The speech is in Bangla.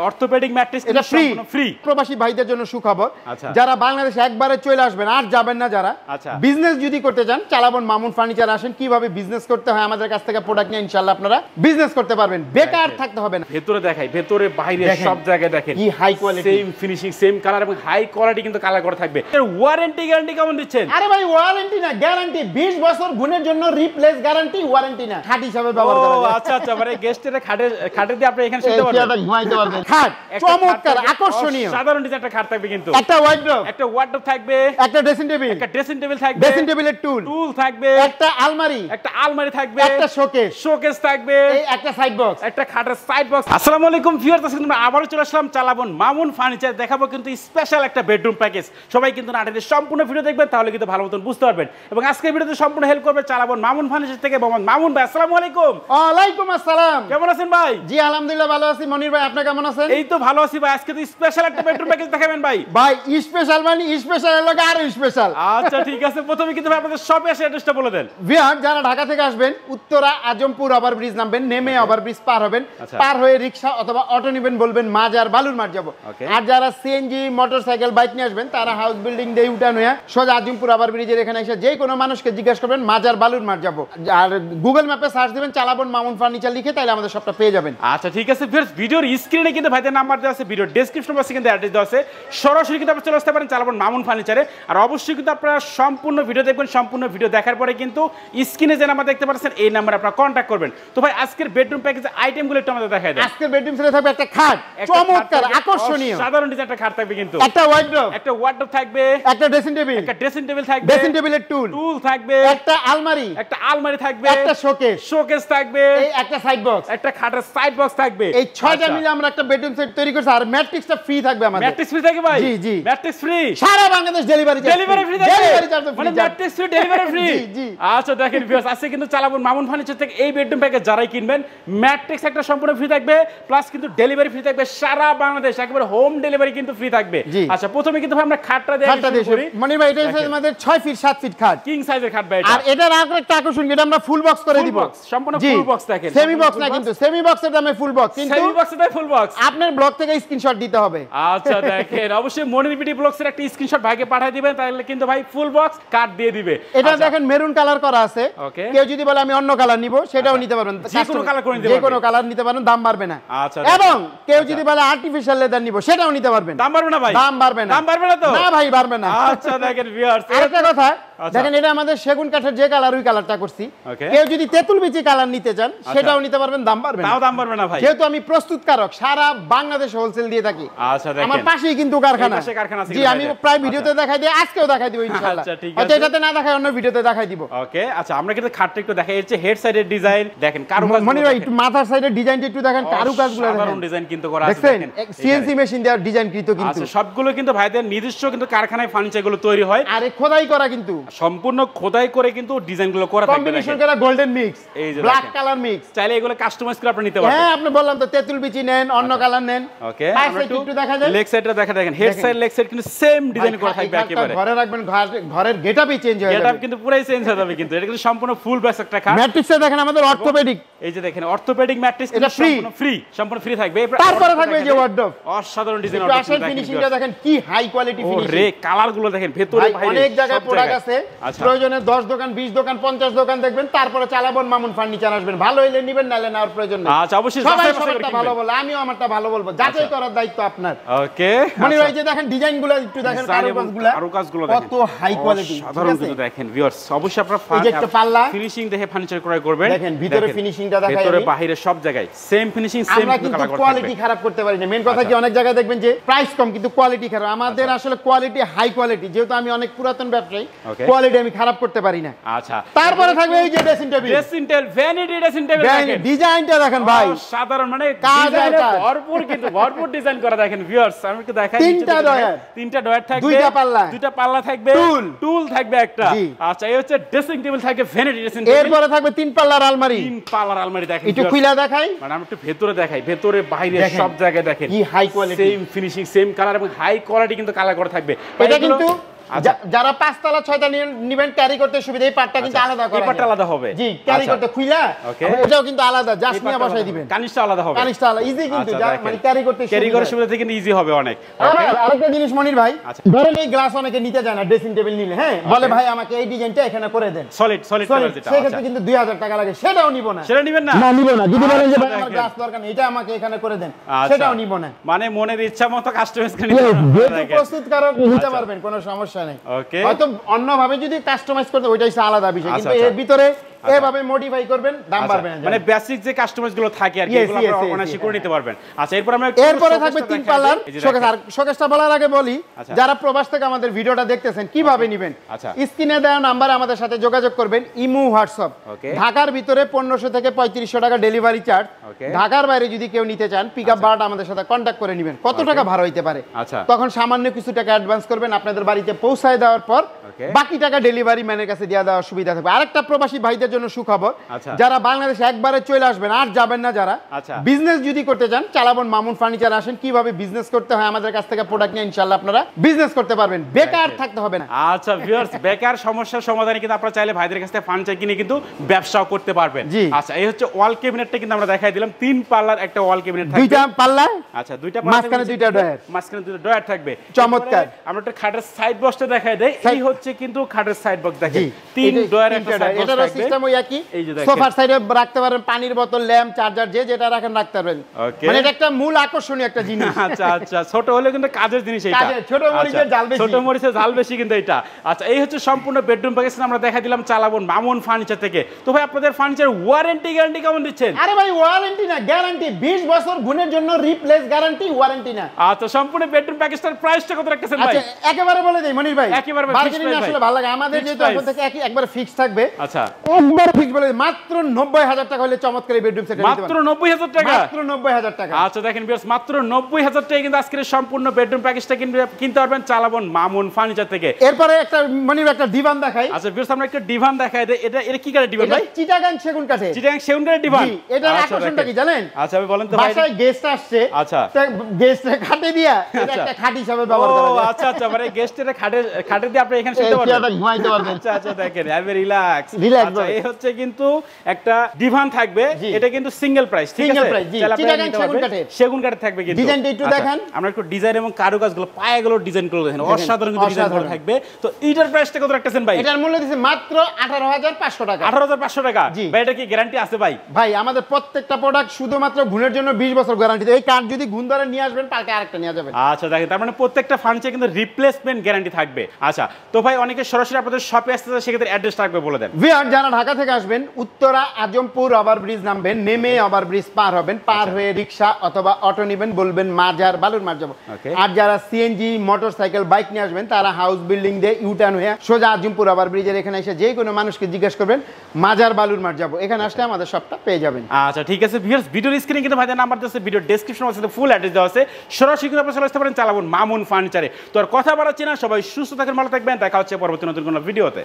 অর্থোপেডিক ম্যাট্রেস এটা ফ্রি ফ্রি প্রবাসী ভাইদের জন্য সুখবর। আচ্ছা। যারা বাংলাদেশে একবারে চলে আসবেন আর যাবেন না যারা আচ্ছা। বিজনেস যদি করতে চান চালাবন মামুন ফার্নিচার আসেন কীভাবে বিজনেস করতে হয় আমাদের কাছ থেকে প্রোডাক্ট নিয়ে ইনশাআল্লাহ আপনারা বিজনেস করতে পারবেন। বেকার থাকতে হবে না। ভেতরে দেখাই ভেতরে বাইরে সব জায়গায় দেখেন। কি high quality। Same finishing same colour এবং হাই কোয়ালিটি কিন্তু কালার করা থাকবে। এর ওয়ারেন্টি গ্যারান্টি কেমন দিচ্ছেন? আরে ভাই ওয়ারেন্টি না গ্যারান্টি 20 বছর গুণের জন্য রিপ্লেস গ্যারান্টি ওয়ারেন্টি না। খাট হিসাবে ব্যবহার করা আচ্ছা আচ্ছা মানে গেস্টের খাটে খাটে দিয়ে আপনি এখানে এই শুতে পারবেন ঘুমাইতে পারবেন খাট একটা চমৎকার আকর্ষণীয়। সাধারণ ডিজাইন খাট থাকবে কিন্তু। একটা ওয়ার্ডরোব একটা ওয়ার্ডরোব থাকবে। একটা ড্রেসিং টেবিল একটা ড্রেসিং টেবিল থাকবে। ড্রেসিং টেবিলের টুল টুল থাকবে। একটা আলমারি। একটা আলমারি থাকবে। একটা শোকেস শোকেস থাকবে। একটা সাইড বক্স একটা খাটের সাইড বক্স আসসালামু আলাইকুম ভিউয়ার্স আজকে আমরা আবারও চলে আসলাম চালাবন মামুন ফার্নিচার দেখাবো কিন্তু স্পেশাল একটা বেডরুম প্যাকেজ সবাই কিন্তু নাটকের সম্পূর্ণ ভিডিও দেখবেন তাহলে কিন্তু ভালো মতন বুঝতে পারবেন। এবং আজকের ভিডিওতে সম্পূর্ণ হেল্প করবে চালাবন মামুন ফার্নিচার থেকে মামুন ভাই। আসসালামু আলাইকুম। ওয়ালাইকুম আসসালাম। কেমন আছেন ভাই? জি আলহামদুলিল্লাহ ভালো আছি। মনির ভাই আপনি কেমন আছেন? এই তো ভালো আছি ভাই আজকে তো স্পেশাল একটা বেডরুম প্যাকেজ দেখাবেন ভাই। ভাই স্পেশাল মানে স্পেশাল এর লগে আরও স্পেশাল আচ্ছা ঠিক আছে প্রথমে কিন্তু আপনাদের শপে এসে অ্যাড্রেসটা বলে দেন। বিহার যারা ঢাকা থেকে আসবেন উত্তরা আজমপুর ওভার ব্রিজ নামবেন নেমে ওভার ব্রিজ পার হবেন। আচ্ছা। পার হয়ে রিক্সা অথবা অটো নেবেন বলবেন মাজার বালুর মাঠ যাব। আর যারা সিএনজি মোটরসাইকেল বাইক নিয়ে আসবেন তারা হাউস বিল্ডিং দিয়ে উঠান হয়ে সোজা আজিমপুর ওভার ব্রিজের এখানে এসে যে কোনো মানুষকে জিজ্ঞেস করবেন মাজার বালুর মাঠ যাব। আর গুগল ম্যাপে সার্চ দিবেন চালাবন মামুন ফার্নিচার লিখে তাহলে আমাদের সবটা পেয়ে যাবেন। আচ্ছা ঠিক আছে ভিডিওর স্ক্রিনে কিন্তু ভাইদের নাম্বার দেওয়া আছে ভিডিও ডেসক্রিপশন বক্সে কিন্তু অ্যাড্রেস দেওয়া আছে। সরাসরি কিন্তু আপনি চলে আসতে পারেন চালাবেন মামুন ফার্নিচারে আর অবশ্যই কিন্তু আপনারা সম্পূর্ণ ভিডিও দেখবেন সম্পূর্ণ ভিডিও দেখার পরে কিন্তু স্ক্রিনে যে নাম্বার দেখতে পাচ্ছেন এই নাম্বারে আপনারা কন্ট্যাক্ট করবেন। তো ভাই আজকের বেডরুম প্যাকেজের আইটেমগুলো একটু আমাদের দেখাই দেন। আজকের বেডরুম সেটে থাকবে একটা খাট চমৎকার আকর্ষণীয়। সাধারণ ডিজাইন একটা খাট থাকবে কিন্তু। একটা ওয়ার্ডরোব একটা ওয়ার্ডরোব থাকবে। একটা ড্রেসিং টেবিল একটা ড্রেসিং টেবিল থাকবে। ড্রেসিং টেবিলের টুল টুল থাকবে। একটা আলমারি। একটা আলমারি থাকবে। একটা শোকেস শোকেস থাকবে। এই একটা সাইড বক্স একটা খাটের সাইড বক্স থাকবে। এই ছয়টা আচ্ছা। মিলে আমরা একটা বেডরুম সেট তৈরি করছি আর ম্যাট্রিক্সটা ফ্রি থাকবে আমাদের। ম্যাট্রিক্স ফ্রি থাকে ভাই? জি, জি। ম্যাট্রিক্স ফ্রি সারা বাংলাদেশ ডেলিভারি ডেলিভারি ফ্রি থাকে ডেলিভারি চার্জ মানে ম্যাট্রিক্স ফ্রি ডেলিভারি ফ্রি জি, জি। আচ্ছা দেখেন ভিউয়ার্স আজকে কিন্তু চালাবো মামুন ফার্নিচার থেকে এই বেডরুম প্যাকেজ যারাই কিনবেন ম্যাট্রিক্স একটা সম্পূর্ণ ফ্রি থাকবে প্লাস কিন্তু ডেলিভারি ফ্রি থাকবে সারা বাংলাদেশ একেবারে হোম ডেলিভারি কিন্তু ফ্রি থাকবে। আচ্ছা প্রথমে কিন্তু ভাই আমরা খাটটা দিয়ে খাটটা শুরু করি। মনির ভাই এটা আমাদের 6 ফিট 7 ফিট খাট। কিং সাইজের খাট ভাই আর এটা এটার আর একটা আকর্ষণ এটা আমরা ফুল বক্স করে দিব। সম্পূর্ণ ফুল বক্স দেখেন, সেমি বক্স না কিন্তু সেমি বক্সের দামে ফুল বক্স কিন্তু সেমি বক্সে তাই ফুল বক্স আপনার ব্লগ থেকে স্ক্রিনশট দিতে হবে। আচ্ছা দেখেন। অবশ্যই মনির বিডি ব্লগসের একটা স্ক্রিনশট ভাইকে পাঠিয়ে দিবেন তাহলে কিন্তু ভাই ফুল বক্স কার্ড দিয়ে দিবে। এটা আচ্ছা, দেখেন মেরুন কালার করা আছে। কেউ যদি বলে আমি অন্য কালার নিব সেটাও নিতে পারবেন। যে কোনো colour করে নিতে পারবেন যে। কোনো কালার নিতে পারেন দাম বাড়বে না। আচ্ছা, এবং কেউ আচ্ছা। যদি বলে আর্টিফিশিয়াল লেদার নিব সেটাও নিতে পারবেন। দাম বাড়বে না ভাই? দাম বাড়বে না। দাম বাড়বে না তো? না ভাই বাড়বে না। আচ্ছা দেখেন ভিউয়ার্স আরেকটা কথা আচ্ছা। দেখেন এটা আমাদের সেগুন কাঠের যে কালার ওই কালারটা করছি। কেউ যদি তেঁতুল বিচি কালার নিতে চান সেটাও নিতে পারবেন দাম পারবেন তাও দাম বাড়বে না ভাই। যেহেতু আমি প্রস্তুতকারক সারা বাংলাদেশ হোলসেল দিয়ে থাকি। আচ্ছা দেখেন। আমার পাশেই কিন্তু কারখানা। পাশে কারখানা আছে জি আমি প্রায় ভিডিওতে দেখাই দিই আজকেও দেখাই দিব ইনশাআল্লাহ। আচ্ছা, ঠিক আছে। এটাতে না দেখাই অন্য ভিডিওতে দেখাই দিব। ওকে আচ্ছা আমরা কিন্তু খাটটা একটু দেখাই। হচ্ছে হেড সাইডের ডিজাইন দেখেন কারুকাজ মনে ভাই একটু মাথার সাইডের ডিজাইনটা একটু দেখেন কারুকাজগুলো দেখেন। ডিজাইন কিন্তু করা আছে দেখেন। সিএনসি মেশিন দেওয়ার ডিজাইন কৃত কিন্তু। আচ্ছা সবগুলো কিন্তু ভাইদের নিজস্ব কিন্তু কারখানায় ফার্নিচারগুলো তৈরি হয়। আরে খোদাই করা কিন্তু। সম্পূর্ণ খোদাই করে কিন্তু ডিজাইনগুলো করা থাকবে কম্বিনেশন করা গোল্ডেন মিক্স এই যে ব্ল্যাক কালার মিক্স চাইলে এগুলো কাস্টমাইজ করে আপনি নিতে পারবেন। হ্যাঁ আপনি বললাম তো তেঁতুল বিচি নেন অন্য কালার নেন। ওকে side একটু দেখা যায় লেগ সাইডটা দেখা দেখেন হেড সাইড লেগ সাইড কিন্তু সেম ডিজাইন করা থাকবে একেবারে। ঘরে রাখবেন ঘরের গেটআপই চেঞ্জ হয়ে যাবে। গেটআপ কিন্তু পুরাই চেঞ্জ হয়ে যাবে কিন্তু এটা কিন্তু সম্পূর্ণ ফুল ব্যাস একটা খাট ম্যাট্রিক্সে দেখেন আমাদের অর্থোপেডিক এই যে দেখেন অর্থোপেডিক ম্যাট্রিক্স এটা। সম্পূর্ণ ফ্রি সম্পূর্ণ ফ্রি থাকবে। তারপরে থাকবে এই যে wardrobe। অসাধারণ ডিজাইন একটু আসল ফিনিশিংটা দেখেন কি হাই কোয়ালিটি ও ফিনিশিং রে কালারগুলো দেখেন ভেতরে বাইরে অনেক জায়গায় প্রোডাক্ট আছে। আচ্ছা প্রয়োজনে 10 দোকান 20 দোকান 50 দোকান দেখবেন তারপরে চালাবন মামুন ফার্নিচার আসবেন। ভালো হইলে নিবেন নালে নেওয়ার প্রয়োজন নেই। আচ্ছা সবাই সবারটা ভালো বলে আমিও আমারটা ভালো বলব। যাচাই করার দায়িত্ব আপনার। ওকে মনে হয় যে দেখেন ডিজাইনগুলো একটু দেখেন কারুকাজগুলো কারুকাজগুলো কত হাই কোয়ালিটি সাধারণ কিন্তু দেখেন ভিউয়ার্স অবশ্যই আপনারা একটা পাল্লা। ফিনিশিং দেখে ফার্নিচার ক্রয় করবেন। দেখেন, ভিতরে finishingটা দেখাই ভিতরে বাইরে সব জায়গায় সেম ফিনিশিং সেম আমরা কিন্তু কোয়ালিটি খারাপ করতে পারি না। মেন কথা কি অনেক জায়গায় দেখবেন যে প্রাইস কম কিন্তু কোয়ালিটি খারাপ। আমাদের আসলে কোয়ালিটি হাই কোয়ালিটি যেহেতু আমি অনেক পুরাতন ব্যবসায়ী. কোয়ালিটি আমি খারাপ করতে পারি না। আচ্ছা। তারপরে থাকবে এই যে dressing table dressing table vanity dressing table দেখেন। ডিজাইনটা দেখেন ভাই। সাধারণ মানে কাজ ভরপুর কিন্তু ভরপুর ডিজাইন করা দেখেন ভিউয়ার্স আমি একটু দেখাই তিনটা ডয়ার। তিনটা ডয়ার থাকবে দুইটা পাল্লা। দুইটা পাল্লা থাকবে টুল। টুল থাকবে একটা। আচ্ছা এই হচ্ছে ড্রেসিং টেবিল থাকবে ভ্যানিটি ড্রেসিং টেবিল এরপরে থাকবে তিন পাল্লার আলমারি। তিন পাল্লার আলমারি দেখেন একটু। খুইলা দেখাই। মানে আমি একটু ভেতরে দেখাই ভেতরে বাইরে সব জায়গায় দেখেন। কি high quality। Same finishing same colour এবং হাই কোয়ালিটি কিন্তু কালার করা থাকবে। এটা কিন্তু যারা পাঁচতলা ছয়টা নিবেন ক্যারি করতে সুবিধা এই পার্টটা কিন্তু আচ্ছা, আলাদা এই করা পার্টটা যায়। আলাদা হবে। জি ক্যারি আচ্ছা। করতে খুইলা. এটাও কিন্তু আলাদা জাস্ট নিয়ে বসাই দিবেন হবে। কানিশটা আলাদা হবে কানিশটা আলাদা ইজি কিন্তু আচ্ছা। মানে ক্যারি করতে ক্যারি করার সুবিধা। থেকে ইজি হবে অনেক আরেকটা জিনিস মনির ভাই আচ্ছা। ধরেন এই গ্লাস অনেকে নিতে চায় না ড্রেসিং টেবিল নিলে হ্যাঁ বলে ভাই আমাকে এই ডিজাইনটা এখানে করে দেন সলিড সলিড Sorry, কালার যেটা আচ্ছা সেক্ষেত্রে কিন্তু দুই হাজার টাকা লাগে সেটাও নিব না সেটা নিবেন না না নিব না যদি বলেন যে ভাই আচ্ছা, আমার গ্লাস দরকার নেই এটা আমাকে এখানে করে দেন আচ্ছা। সেটাও নিব না মানে মনের ইচ্ছা মতো কাস্টমাইজ করে নিতে আচ্ছা। পারবেন কোনো সমস্যা নেই। হয়তো অন্যভাবে যদি কাস্টমাইজ করতে ওইটাই আলাদা বিষয়। আচ্ছা, কিন্তু আচ্ছা। এর ভিতরে এভাবে মডিফাই করবেন দাম বাড়বে না মানে বেসিক যে কাস্টমাইজগুলো থাকে আর কি এগুলো আপনারা অনায়াসে করে। নিতে পারবেন। আচ্ছা এরপর আমরা এরপরে থাকবে তিন পাল্লার। শোকেস আর শোকেসটা বলার আগে বলি আচ্ছা। যারা প্রবাস থেকে আমাদের ভিডিওটা দেখতেছেন কীভাবে নেবেন? আচ্ছা। স্ক্রিনে দেওয়া নাম্বারে আমাদের সাথে যোগাযোগ করবেন ইমু হোয়াটসঅ্যাপ। ঢাকার ভিতরে পনেরোশো থেকে পঁয়ত্রিশশো টাকা ডেলিভারি চার্জ ঢাকার বাইরে যদি কেউ নিতে চান পিক আপ ভাড়াটা আমাদের সাথে কন্ট্যাক্ট করে নেবেন। কত টাকা ভাড়া হইতে পারে? আচ্ছা। তখন সামান্য কিছু টাকা অ্যাডভান্স করবেন আপনাদের বাড়িতে পৌঁছায় দেওয়ার পর বাকি টাকা ডেলিভারি ম্যানের কাছে দেওয়া দেওয়ার সুবিধা থাকবে। আরেকটা প্রবাসী ভাইদের জন্য সুখবর। আচ্ছা। যারা বাংলাদেশে একবারে চলে আসবেন আর যাবেন না যারা আচ্ছা। বিজনেস যদি করতে চান চালাবন মামুন ফার্নিচার আসেন কীভাবে বিজনেস করতে হয় আমাদের কাছ থেকে প্রোডাক্ট নিয়ে ইনশাল্লাহ আপনারা বিজনেস করতে পারবেন। বেকার থাকতে হবে না। আচ্ছা ভিউয়ার্স বেকার সমস্যার সমাধানে কিন্তু আপনারা চাইলে ভাইদের কাছ থেকে ফার্নিচার কিনে কিন্তু ব্যবসাও করতে পারবেন। আচ্ছা এই হচ্ছে ওয়াল ক্যাবিনেটটা কিন্তু আমরা দেখাই দিলাম। তিন পাল্লার একটা ওয়াল ক্যাবিনেট থাকবে। দুইটা পাল্লা? আচ্ছা দুইটা মাঝখানে দুইটা ডয়ার। মাঝখানে দুইটা ডয়ার থাকবে। চমৎকার। আমরা একটা খাটের সাইড বক্সটা দেখাই দেই। এই হচ্ছে কিন্তু খাটের সাইড বক্স দেখেন। তিন ডয়ার একটা সাইড বক্স থাকবে। সিস্টেম ওই একই। সোফার সাইডে রাখতে পারেন পানির বোতল ল্যাম্প চার্জার যে যেটা রাখেন রাখতে পারবেন। মানে এটা একটা মূল আকর্ষণীয় একটা জিনিস। আচ্ছা আচ্ছা। ছোট হলে কিন্তু কাজের জিনিস এটা ছোট মরিচের আচ্ছা, জাল বেশি। ছোট মরিচের জাল বেশি কিন্তু এটা আচ্ছা এই হচ্ছে সম্পূর্ণ বেডরুম প্যাকেজ আমরা দেখা দিলাম চালাবন মামুন ফার্নিচার থেকে। তো ভাই আপনাদের ফার্নিচার ওয়ারেন্টি গ্যারান্টি কেমন দিচ্ছেন? আরে ভাই ওয়ারেন্টি না গ্যারান্টি 20 বছর গুণের জন্য রিপ্লেস গ্যারান্টি ওয়ারেন্টি না। আচ্ছা সম্পূর্ণ বেডরুম প্যাকেজটার প্রাইসটা কত রাখতেছেন ভাই? আচ্ছা একেবারে বলে দেই মনির ভাই। একেবারে আসলে ভালো লাগে। আমাদের যেহেতু এখন। থেকে একবার ফিক্স থাকবে। আচ্ছা। একবার ফিক্স বলে মাত্র 90000 টাকা হলে চমৎকার এই বেডরুম সেট মাত্র নব্বই হাজার টাকা? মাত্র 90000 টাকা। আচ্ছা দেখেন বিয়ার্স মাত্র নব্বই হাজার টাকা কিন্তু আজকের সম্পূর্ণ বেডরুম প্যাকেজটা কিনতে পারবেন চালাবন মামুন ফার্নিচার থেকে। এরপরে একটা মনির একটা দিবান দেখাই। আচ্ছা বিয়ার্স আমরা একটা ডিভান দেখাই। এটা এটা কি ডিভান এটা ভাই? চিটাগাং সেগুন কাঠে চিটাং সেগুন কালার ডিভান জি, এটার আকর্ষণটা কি জানেন? আচ্ছা আমি বলেন তো ভাই বাসায় গেস্ট আসছে। আচ্ছা। গেস্ট খাটে দিয়া এটা আচ্ছা। একটা খাট হিসাবে ব্যবহার করা যায়। আচ্ছা আচ্ছা মানে গেস্টের খাটে খাটে দিয়ে আপনি এখানে শুতে পারবেন। ঘুমাইতে পারবেন। আচ্ছা আচ্ছা দেখেন হ্যাভি রিল্যাক্স Relax আচ্ছা ভাই। এই হচ্ছে কিন্তু একটা ডিভান থাকবে এটা কিন্তু সিঙ্গেল প্রাইস ঠিক আছে? সেগুন। কাঠের। থাকবে কিন্তু। ডিজাইনটা একটু আচ্ছা, দেখান। আমরা একটু ডিজাইন এবং কারুকাজগুলো পায়াগুলো ডিজাইন করে দেখেন। অসাধারণ ডিজাইন। থাকবে। তো এইটার প্রাইসটা কত রাখতেছেন ভাই? এটার মূল্য দিচ্ছে মাত্র আঠারো হাজার পাঁচশো টাকা। আঠারো হাজার পাঁচশো টাকা। ভাই এটা কি গ্যারান্টি আছে ভাই? ভাই আমাদের প্রত্যেকটা প্রোডাক্ট শুধুমাত্র ঘুণের জন্য বিশ বছর গ্যারান্টি এই কার্ড যদি ঘুণ ধরে নিয়ে আসবেন পাল্টে আরেকটা নিয়ে যাবেন আচ্ছা দেখেন তার মানে প্রত্যেকটা ফার্নিচার কিন্তু রিপ্লেসমেন্ট গ্যারান্টি থাকবে। আচ্ছা তো ভাই অনেকে সরাসরি আপনাদের শপে আসতে সেক্ষেত্রে অ্যাড্রেস থাকবে বলে দেন। যারা ঢাকা থেকে আসবেন উত্তরা আজমপুর ওভার ব্রিজ নামবেন নেমে ওভার ব্রিজ পার হবেন পার হয়ে রিক্সা অথবা অটো নেবেন বলবেন মাজার বালুর মার যাব। আর যারা সিএনজি মোটর সাইকেল বাইক নিয়ে আসবেন তারা হাউস বিল্ডিং দিয়ে ইউটার্ন হয়ে সোজা আজমপুর ওভার ব্রিজের এখানে এসে যে কোনো মানুষকে জিজ্ঞেস করবেন মাজার বালুর মার যাব। এখানে আসলে আমাদের সবটা পেয়ে যাবেন। আচ্ছা ঠিক আছে ভিউয়ার্স ভিডিওর স্ক্রিনে কিন্তু ভাইদের নাম্বার আছে ভিডিও ডেসক্রিপশন আছে ফুল অ্যাড্রেস দেওয়া আছে। সরাসরি কিন্তু আপনারা চলে আসতে পারেন চালাবুন মামুন ফার্নিচারে তো আর কথা বাড়াচ্ছি না সবাই সুস্থ থাকেন ভালো থাকবেন দেখা হচ্ছে পরবর্তী নতুন কোনো ভিডিওতে